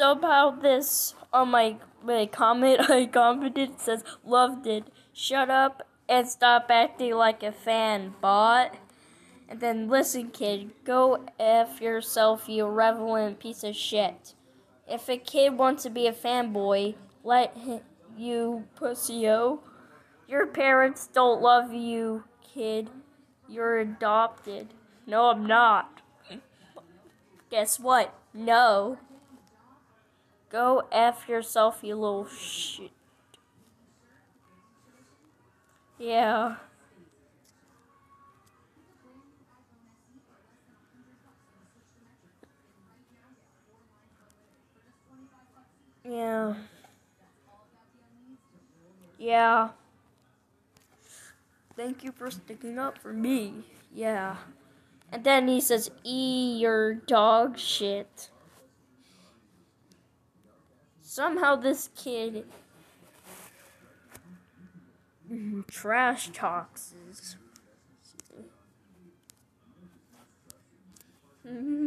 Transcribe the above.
somehow this on my my comment I commented says loved it. Shut up and stop acting like a fan, bot. And then listen, kid, go f yourself, you irrelevant piece of shit. If a kid wants to be a fanboy, let him, you pussyo. Your parents don't love you, kid. You're adopted. No, I'm not. Guess what? No. Go F yourself, you little shit. Yeah. Yeah. Yeah. Thank you for sticking up for me. Yeah. And then he says, E your dog shit. Somehow this kid trash talks. Mm-hmm.